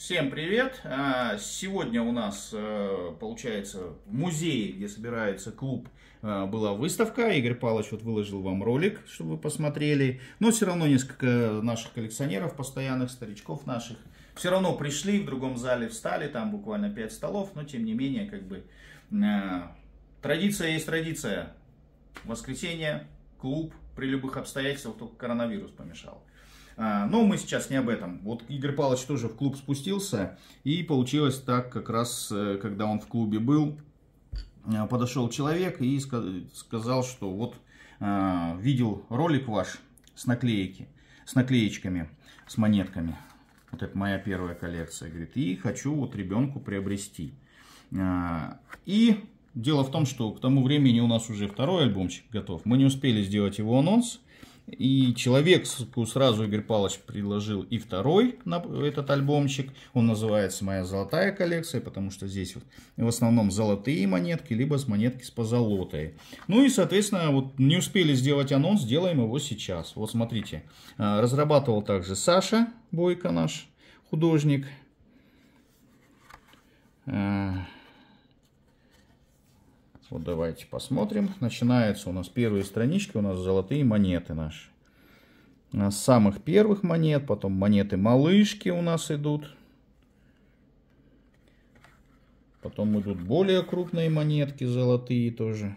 Всем привет! А, сегодня у нас, э, получается, в музее, где собирается клуб, э, была выставка. Игорь Павлович вот выложил вам ролик, чтобы вы посмотрели. Но все равно несколько наших коллекционеров, постоянных старичков наших, все равно пришли в другом зале, встали, там буквально 5 столов, но тем не менее, как бы, э, традиция есть традиция. Воскресенье, клуб, при любых обстоятельствах, только коронавирус помешал. А, но мы сейчас не об этом. Вот Игорь Павлович тоже в клуб спустился. И получилось так, как раз, э, когда он в клубе был, э, подошел человек и сказал, что вот э, видел ролик ваш с наклейки, с наклеечками, с монетками. Вот это моя первая коллекция, говорит, и хочу вот ребенку приобрести. И дело в том, что к тому времени у нас уже второй альбомчик готов. Мы не успели сделать его анонс. И человек сразу Игорь Павлович предложил и второй этот альбомчик. Он называется «Моя золотая коллекция», потому что здесь вот в основном золотые монетки, либо с монетки с позолотой. Ну и, соответственно, вот не успели сделать анонс, сделаем его сейчас. Вот смотрите, а, разрабатывал также Саша Бойко, наш художник. А, вот давайте посмотрим. Начинается у нас первые странички, у нас золотые монеты наши. С самых первых монет, потом монеты малышки у нас идут. Потом идут более крупные монетки, золотые тоже.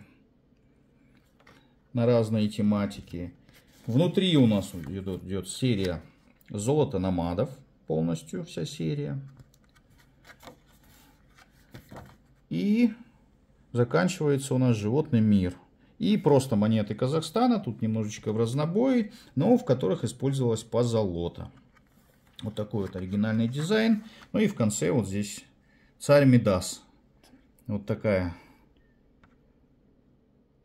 На разные тематики. Внутри у нас идет, идет серия золото намадов. Полностью вся серия. И заканчивается у нас животный мир. И просто монеты Казахстана, тут немножечко в разнобой, но в которых использовалась позолота. Вот такой вот оригинальный дизайн. Ну и в конце вот здесь царь Медас. Вот такая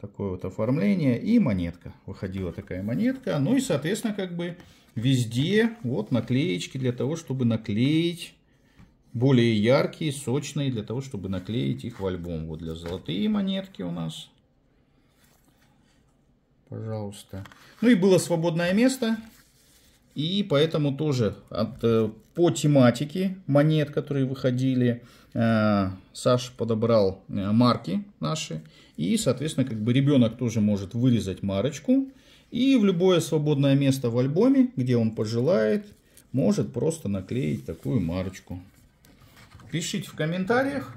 такое вот оформление и монетка. Выходила такая монетка. Ну и, соответственно, как бы везде вот наклеечки для того, чтобы наклеить более яркие, сочные, для того, чтобы наклеить их в альбом. Вот для золотые монетки у нас. Пожалуйста. Ну и было свободное место. И поэтому тоже от, э, по тематике монет, которые выходили, э, Саша подобрал э, марки наши. И, соответственно, как бы ребенок тоже может вырезать марочку. И в любое свободное место в альбоме, где он пожелает, может просто наклеить такую марочку. Пишите в комментариях,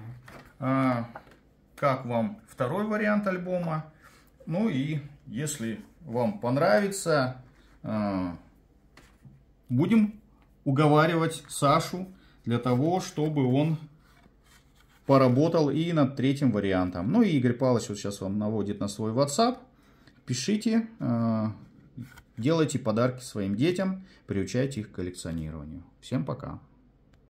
а, как вам второй вариант альбома. Ну и если вам понравится, а, будем уговаривать Сашу для того, чтобы он поработал и над третьим вариантом. Ну и Игорь Павлович вот сейчас вам наводит на свой WhatsApp. Пишите, а, делайте подарки своим детям, приучайте их к коллекционированию. Всем пока!